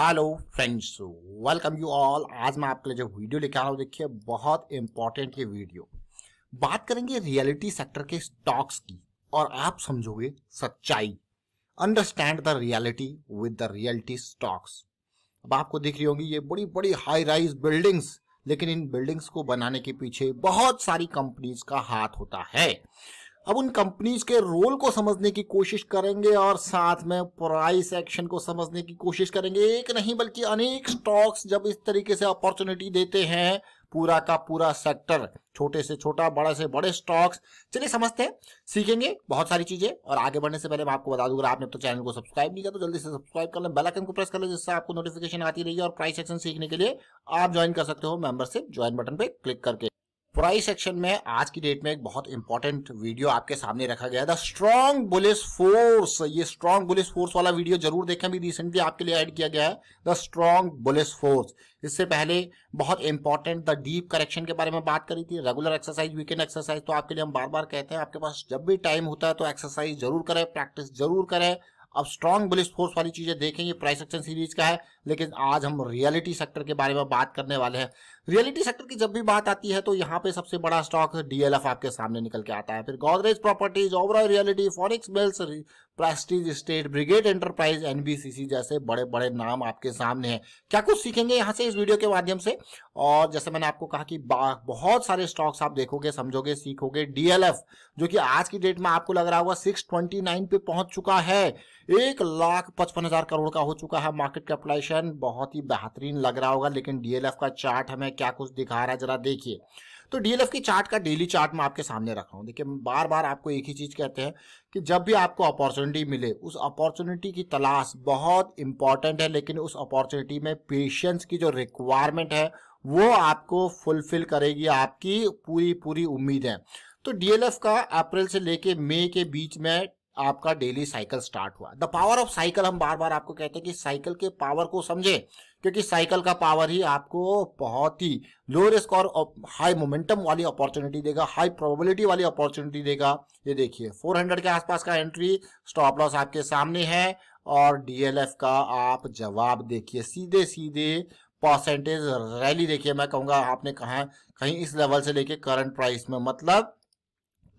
Hello friends welcome you all आज मैं आपके लिए जो वीडियो लेके आ रहा हूँ, देखिए, बहुत इंपॉर्टेंट ये वीडियो बात करेंगे रियलिटी सेक्टर के स्टॉक्स की और आप समझोगे सच्चाई. Understand the reality with the reality stocks अब आपको दिख रही होंगी ये बड़ी बड़ी हाई राइज बिल्डिंग्स लेकिन इन बिल्डिंग्स को बनाने के पीछे बहुत सारी कंपनीज़ का हाथ होता है. अब उन कंपनीज़ के रोल को समझने की कोशिश करेंगे और साथ में प्राइस एक्शन को समझने की कोशिश करेंगे। एक नहीं बल्कि अनेक स्टॉक्स जब इस तरीके से अपॉर्चुनिटी देते हैं, पूरा का पूरा सेक्टर छोटे से छोटा, बड़े से बड़े स्टॉक्स चलिए समझते हैं, सीखेंगे बहुत सारी चीज़ें और आगे बढ़ने से पहले मैं आपको बता दूँ, अगर आपने तो चैनल को सब्सक्राइब नहीं किया तो जल्दी से सब्सक्राइब कर लें बेल आइकन को प्रेस कर लें, जिससे आपको नोटिफिकेशन आती रहेगी और प्राइस एक्शन सीखने के लिए आप ज्वाइन कर सकते हो मेंबरशिप ज्वाइन बटन पर क्लिक करके। प्राइस सेक्शन में आज की डेट में एक बहुत इंपॉर्टेंट वीडियो आपके सामने रखा गया द स्ट्रॉन्ग बुलिस फोर्स ये स्ट्रॉन्ग बुलिस फोर्स वाला वीडियो ज़रूर देखें। अभी रिसेंटली आपके लिए ऐड किया गया है द स्ट्रॉन्ग बुलिस फोर्स इससे पहले बहुत इंपॉर्टेंट द डीप करेक्शन के बारे में बात करी थी। रेगुलर एक्सरसाइज वीकेंड एक्सरसाइज तो आपके लिए हम बार बार कहते हैं, आपके पास जब भी टाइम होता है तो एक्सरसाइज ज़रूर करें प्रैक्टिस ज़रूर करें। अब स्ट्रॉन्ग बुलिस फोर्स वाली चीज़ें देखेंगे प्राइस एक्शन सीरीज़ का है, लेकिन आज हम रियलिटी सेक्टर के बारे में बात करने वाले हैं। रियलिटी सेक्टर की जब भी बात आती है तो यहाँ पे सबसे बड़ा स्टॉक डीएलएफ आपके सामने निकल के आता है। फिर Godrej properties Oberoi realty Phoenix mills prestige estate brigade enterprise NBCC जैसे बड़े बड़े नाम आपके सामने हैं। क्या कुछ सीखेंगे यहाँ से इस वीडियो के माध्यम से? और जैसे मैंने आपको कहा कि बहुत सारे स्टॉक्स आप देखोगे, समझोगे, सीखोगे। डीएलएफ जो कि आज की डेट में आपको लग रहा होगा सिक्स ट्वेंटी नाइन पे पहुँच चुका है। एक लाख पचपन हज़ार करोड़ का हो चुका है मार्केट कैपिटलाइजेशन बहुत ही बेहतरीन लग रहा होगा, लेकिन डीएलएफ का चार्ट हमें क्या कुछ दिखा रहा है, जरा देखिए। तो डीएलएफ की चार्ट का डेली चार्ट मैं आपके सामने रख रहा हूँ। देखिए बार बार आपको एक ही चीज़ कहते हैं कि जब भी आपको अपॉर्चुनिटी मिले, उस अपॉर्चुनिटी की तलाश बहुत इंपॉर्टेंट है, लेकिन उस अपॉर्चुनिटी में पेशेंस की जो रिक्वायरमेंट है, वो आपको फुलफिल करेगी, आपकी पूरी पूरी उम्मीद है तो डीएलएफ का अप्रैल से लेके मई के बीच में आपका डेली साइकिल स्टार्ट हुआ। द पावर ऑफ़ साइकिल हम बार बार आपको कहते हैं कि साइकिल के पावर को समझे, क्योंकि साइकिल का पावर ही आपको बहुत ही लो रिस्क और हाई मोमेंटम वाली अपॉर्चुनिटी देगा हाई प्रोबेबिलिटी वाली अपॉर्चुनिटी देगा। ये देखिए 400 के आसपास का एंट्री स्टॉप लॉस आपके सामने है और डीएलएफ का आप जवाब देखिए सीधे सीधे परसेंटेज रैली देखिए, मैं कहूँगा आपने कहा, कहीं इस लेवल से लेके करंट प्राइस में मतलब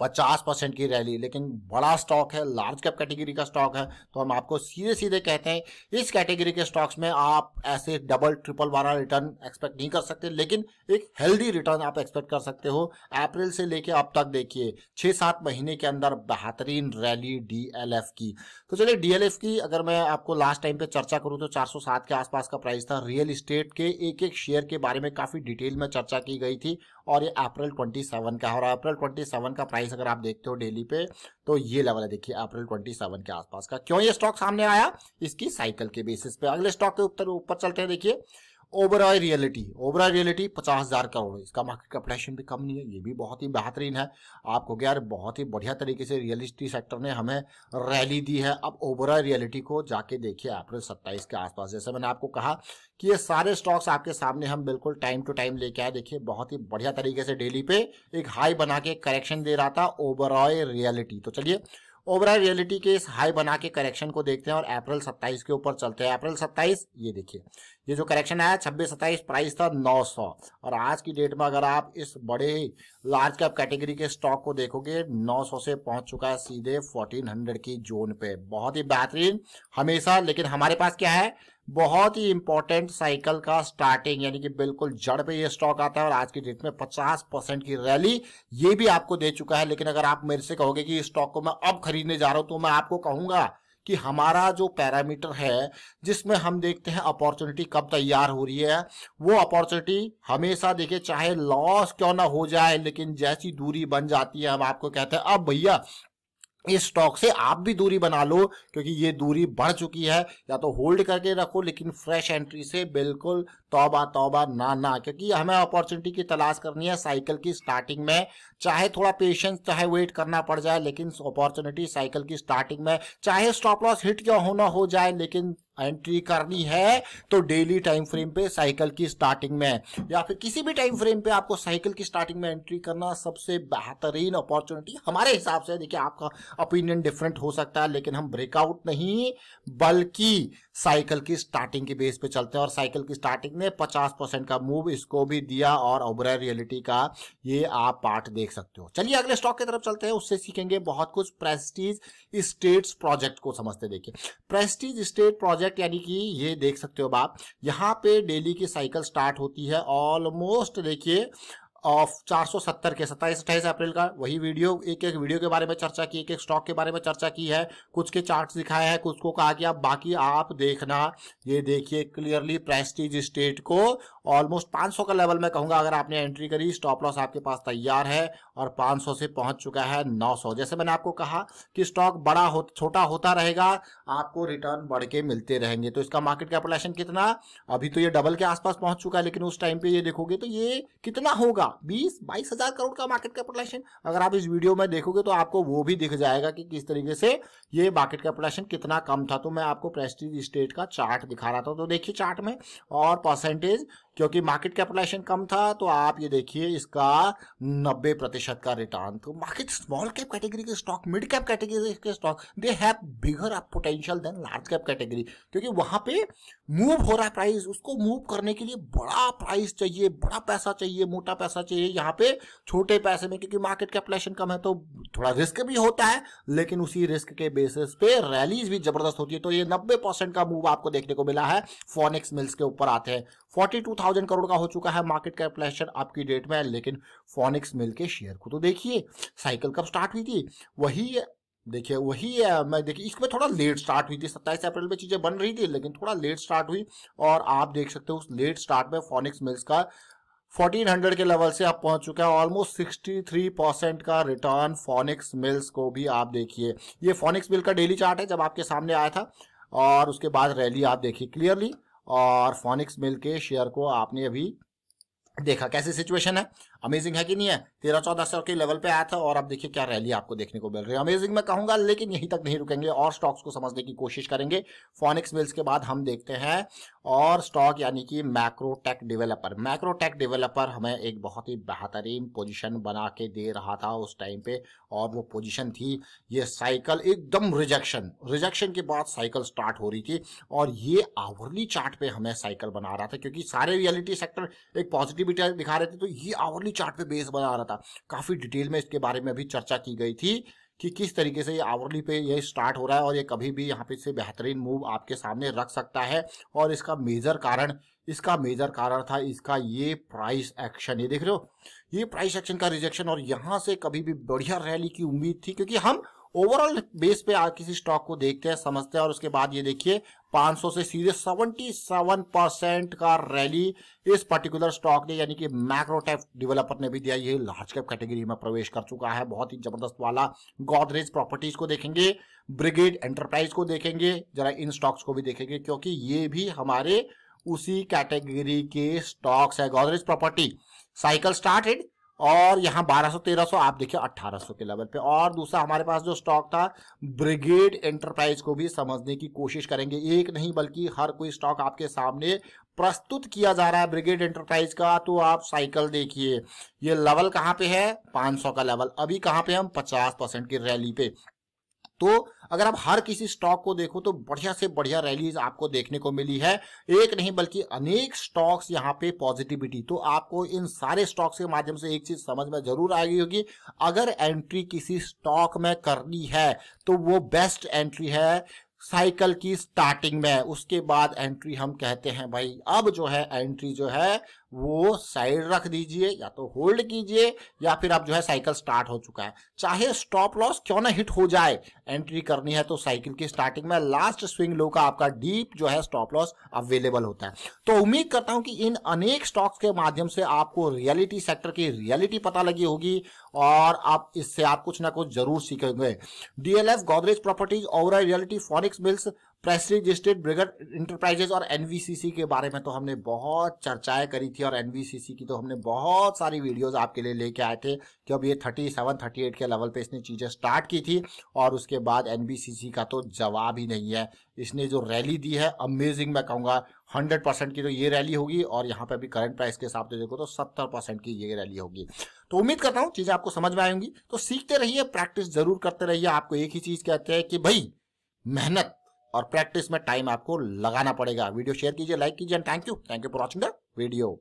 पचास परसेंट की रैली, लेकिन बड़ा स्टॉक है, लार्ज कैप कैटेगरी का स्टॉक है तो हम आपको सीधे सीधे कहते हैं, इस कैटेगरी के स्टॉक्स में आप ऐसे डबल, ट्रिपल वाला रिटर्न एक्सपेक्ट नहीं कर सकते, लेकिन एक हेल्दी रिटर्न आप एक्सपेक्ट कर सकते हो। अप्रैल से लेके अब तक देखिए छह सात महीने के अंदर बेहतरीन रैली डीएलएफ की। तो चलिए डीएलएफ की अगर मैं आपको लास्ट टाइम पे चर्चा करूँ तो 407 के आसपास का प्राइस था। रियल इस्टेट के एक एक शेयर के बारे में काफ़ी डिटेल में चर्चा की गई थी, और ये अप्रैल 27 का और अप्रैल 27 का प्राइस अगर आप देखते हो डेली पे तो ये लेवल है, देखिए अप्रैल 27 के आसपास का। क्यों ये स्टॉक सामने आया? इसकी साइकिल के बेसिस पे। अगले स्टॉक के ऊपर ऊपर चलते हैं, देखिए। ओबरॉय रियलिटी ओबरॉय रियलिटी पचास हज़ार करोड़ इसका मार्केट कैपिटलाइजेशन भी कम नहीं है, ये भी बहुत ही बेहतरीन है। आपको क्या यार, बहुत ही बढ़िया तरीके से रियलिटी सेक्टर ने हमें रैली दी है। अब ओबरॉय रियलिटी को जाके देखिए अप्रैल सत्ताईस के आसपास, जैसे मैंने आपको कहा कि ये सारे स्टॉक्स आपके सामने हम बिल्कुल टाइम टू टाइम लेके आए। देखिए, बहुत ही बढ़िया तरीके से डेली पे एक हाई बना के करेक्शन दे रहा था ओबरॉय रियलिटी। तो चलिए ओवरऑल रियलिटी के इस हाई बना के करेक्शन को देखते हैं और अप्रैल 27 के ऊपर चलते हैं। अप्रैल 27 ये देखिए। ये जो करेक्शन आया 26 27 प्राइस था 900 और आज की डेट में अगर आप इस बड़े लार्ज कैप कैटेगरी के स्टॉक को देखोगे 900 से पहुँच चुका है सीधे 1400 की जोन पे। बहुत ही बेहतरीन, हमेशा, लेकिन हमारे पास क्या है? बहुत ही इंपॉर्टेंट साइकिल का स्टार्टिंग यानी कि बिल्कुल जड़ पे ये स्टॉक आता है और आज की डेट में 50 परसेंट की रैली ये भी आपको दे चुका है। लेकिन अगर आप मेरे से कहोगे कि इस स्टॉक को मैं अब खरीदने जा रहा हूँ तो मैं आपको कहूँगा कि हमारा जो पैरामीटर है, जिसमें हम देखते हैं अपॉर्चुनिटी कब तैयार हो रही है, वो अपॉर्चुनिटी हमेशा देखिए, चाहे लॉस क्यों ना हो जाए, लेकिन जैसी दूरी बन जाती है, हम आपको कहते हैं, अब भैया इस स्टॉक से आप भी दूरी बना लो, क्योंकि ये दूरी बढ़ चुकी है। या तो होल्ड करके रखो, लेकिन फ्रेश एंट्री से बिल्कुल तौबा तौबा ना ना, क्योंकि हमें अपॉर्चुनिटी की तलाश करनी है साइकिल की स्टार्टिंग में। चाहे थोड़ा पेशेंस चाहे वेट करना पड़ जाए, लेकिन अपॉर्चुनिटी साइकिल की स्टार्टिंग में, चाहे स्टॉप लॉस हिट क्यों होना हो जाए, लेकिन एंट्री करनी है तो डेली टाइम फ्रेम पे साइकिल की स्टार्टिंग में। या फिर किसी भी टाइम फ्रेम पे आपको साइकिल की स्टार्टिंग में एंट्री करना सबसे बेहतरीन अपॉर्चुनिटी हमारे हिसाब से, देखिए आपका ओपिनियन डिफरेंट हो सकता है, लेकिन हम ब्रेकआउट नहीं, बल्कि साइकिल की स्टार्टिंग के बेस पे चलते हैं। और साइकिल की स्टार्टिंग ने 50 परसेंट का मूव इसको भी दिया और ओबरा रियलिटी का, ये आप पार्ट देख सकते हो। चलिए अगले स्टॉक की तरफ़ चलते हैं, उससे सीखेंगे बहुत कुछ प्रेस्टीज स्टेट्स प्रोजेक्ट को समझते देखिए प्रेस्टीज स्टेट प्रोजेक्ट यानी कि ये देख सकते हो आप, यहाँ पे डेली की साइकिल स्टार्ट होती है, ऑलमोस्ट देखिए ऑफ़ 470 के, सत्ताईस, अट्ठाईस अप्रैल का वही वीडियो एक एक वीडियो के बारे में चर्चा की एक एक स्टॉक के बारे में चर्चा की है, कुछ के चार्ट्स दिखाए हैं, कुछ को कहा कि आप बाकी आप देखना, ये देखिए क्लियरली प्रेस्टीज स्टेट को ऑलमोस्ट 500 का लेवल में कहूँगा, अगर आपने एंट्री करी स्टॉप लॉस आपके पास तैयार है, और 500 से पहुँच चुका है 900 जैसे मैंने आपको कहा कि स्टॉक बड़ा हो, छोटा होता रहेगा, आपको रिटर्न बढ़ के मिलते रहेंगे। तो इसका मार्केट कैपिटलाइजेशन कितना? अभी तो ये डबल के आसपास पहुँच चुका है, लेकिन उस टाइम पे ये देखोगे तो ये कितना होगा? बीस बाईस हज़ार करोड़ का मार्केट कैपिटलाइजेशन अगर आप इस वीडियो में देखोगे तो आपको वो भी दिख जाएगा कि किस तरीके से ये मार्केट कैपिटलाइजेशन कितना कम था। तो मैं आपको प्रेस्टीज स्टेट का चार्ट दिखा रहा था। तो देखिए चार्ट में और परसेंटेज क्योंकि मार्केट कैपिटलाइजेशन कम था तो आप ये देखिए इसका 90 प्रतिशत का रिटर्न तो मार्केट स्मॉल कैप कैटेगरी के स्टॉक मिड कैप कैटेगरी के stock they have bigger up potential than large cap category क्योंकि वहाँ पे मूव हो रहा है प्राइस उसको मूव करने के लिए बड़ा प्राइस चाहिए, बड़ा पैसा चाहिए, मोटा पैसा चाहिए यहाँ पे छोटे पैसे में, क्योंकि मार्केट कैपिटलाइजेशन कम है तो थोड़ा रिस्क भी होता है, लेकिन उसी रिस्क के बेसिस पे रैलीज भी ज़बरदस्त होती है। तो ये नब्बे का मूव आपको देखने को मिला है फोनिक्स मिल्स के ऊपर आते हैं। फोर्टी टू थाउज़ेंड करोड़ का हो चुका है मार्केट कैपिटलाइजेशन आपकी डेट में, लेकिन फोनिक्स मिल के शेयर को तो देखिए साइकिल कब स्टार्ट हुई थी? वही, देखिए, वही है मैं देखिए, इसमें थोड़ा लेट स्टार्ट हुई थी, सत्ताईस अप्रैल में चीज़ें बन रही थी, लेकिन थोड़ा लेट स्टार्ट हुई, और आप देख सकते हो उस लेट स्टार्ट में फोनिक्स मिल्स का 1400 के लेवल से आप पहुँच चुका है ऑलमोस्ट 63 परसेंट का रिटर्न फोनिक्स मिल्स को भी आप देखिए। ये फोनिक्स मिल का डेली चार्ट है, जब आपके सामने आया था, और उसके बाद रैली आप देखिए क्लियरली और फोनिक्स मिल के शेयर को आपने अभी देखा। कैसी सिचुएशन है? अमेजिंग है कि नहीं है? तेरह चौदह सौ के लेवल पे आया था और अब देखिए क्या रैली आपको देखने को मिल रही है। अमेजिंग मैं कहूँगा, लेकिन यहीं तक नहीं रुकेंगे और स्टॉक्स को समझने की कोशिश करेंगे। फोनिक्स मिल्स के बाद हम देखते हैं और स्टॉक यानी कि मैक्रोटेक डेवलपर मैक्रोटेक डेवलपर हमें एक बहुत ही बेहतरीन पोजिशन बना के दे रहा था उस टाइम पे और वो पोजिशन थी ये साइकिल एकदम रिजेक्शन रिजेक्शन के बाद साइकिल स्टार्ट हो रही थी और ये आवरली चार्ट पे हमें साइकिल बना रहा था क्योंकि सारे रियलिटी सेक्टर एक पॉजिटिविटी दिखा रहे थे तो ये आवरली भी चार्ट पे बेस बना रहा था। काफ़ी डिटेल में इसके बारे में भी चर्चा की गई थी कि किस तरीके से ये आवरली पे ये स्टार्ट हो रहा है और ये कभी भी यहाँ पे से बेहतरीन मूव आपके सामने रख सकता है और इसका मेजर कारण, इसका मेजर कारण था इसका ये प्राइस एक्शन ये देख रहे हो? ये प्राइस एक्शन का रिजेक्शन और यहाँ से कभी भी बढ़िया रैली की उम्मीद थी क्योंकि हम ओवरऑल बेस पे आज किसी स्टॉक को देखते हैं, समझते हैं, और उसके बाद ये देखिए 500 से सीधे 77 परसेंट का रैली इस पर्टिकुलर स्टॉक ने, यानी कि मैक्रोटेप डेवलपर ने भी दिया। ये लार्ज कैप कैटेगरी में प्रवेश कर चुका है। बहुत ही ज़बरदस्त वाला गोदरेज प्रॉपर्टीज़ को देखेंगे ब्रिगेड एंटरप्राइज को देखेंगे, जरा इन स्टॉक्स को भी देखेंगे, क्योंकि ये भी हमारे उसी कैटेगरी के स्टॉक्स है। गोदरेज प्रॉपर्टी साइकिल स्टार्टेड और यहाँ 1200 1300 आप देखिए 1800 के लेवल पे। और दूसरा, हमारे पास जो स्टॉक था ब्रिगेड एंटरप्राइज को भी समझने की कोशिश करेंगे। एक नहीं, बल्कि हर कोई स्टॉक आपके सामने प्रस्तुत किया जा रहा है ब्रिगेड एंटरप्राइज का। तो आप साइकिल देखिए, ये लेवल कहाँ पे है? 500 का लेवल अभी कहाँ पे हम 50 परसेंट की रैली पे। तो अगर आप हर किसी स्टॉक को देखो तो बढ़िया से बढ़िया रैलीज आपको देखने को मिली है। एक नहीं बल्कि अनेक स्टॉक्स यहाँ पे पॉजिटिविटी तो आपको इन सारे स्टॉक्स के माध्यम से एक चीज़ समझ में ज़रूर आ गई होगी। अगर एंट्री किसी स्टॉक में करनी है तो वो बेस्ट एंट्री है साइकिल की स्टार्टिंग में। उसके बाद एंट्री हम कहते हैं भाई, अब जो है एंट्री जो है वो साइड रख दीजिए, या तो होल्ड कीजिए, या फिर आप जो है साइकिल स्टार्ट हो चुका है। चाहे स्टॉप लॉस क्यों ना हिट हो जाए एंट्री करनी है तो साइकिल की स्टार्टिंग में लास्ट स्विंग लो का आपका डीप जो है स्टॉप लॉस अवेलेबल होता है। तो उम्मीद करता हूँ कि इन अनेक स्टॉक्स के माध्यम से आपको रियलिटी सेक्टर की रियलिटी पता लगी होगी, और आप इससे आप कुछ ना कुछ ज़रूर सीखेंगे। डीएलएफ गोदरेज प्रॉपर्टीज़ और रियलिटी फॉरिक्स बिल्स प्रेस रजिस्टर्ड ब्रिगेड इंटरप्राइजेस और एनवीसीसी के बारे में तो हमने बहुत चर्चाएँ करी थी और एनवीसीसी की तो हमने बहुत सारी वीडियोस आपके लिए लेके आए थे कि अब ये 37, 38 के लेवल पे इसने चीज़ें स्टार्ट की थी और उसके बाद एनबीसीसी का तो जवाब ही नहीं है। इसने जो रैली दी है अमेजिंग मैं कहूँगा हंड्रेड परसेंट की तो ये रैली होगी और यहाँ पे अभी करंट प्राइस के हिसाब से देखो तो सत्तर परसेंट की ये रैली होगी। तो उम्मीद करता हूँ चीज़ें आपको समझ में आएँगी तो सीखते रहिए प्रैक्टिस ज़रूर करते रहिए। आपको एक ही चीज़ कहते हैं कि भाई मेहनत और प्रैक्टिस में टाइम आपको लगाना पड़ेगा। वीडियो शेयर कीजिए लाइक कीजिए and thank you thank you for watching the video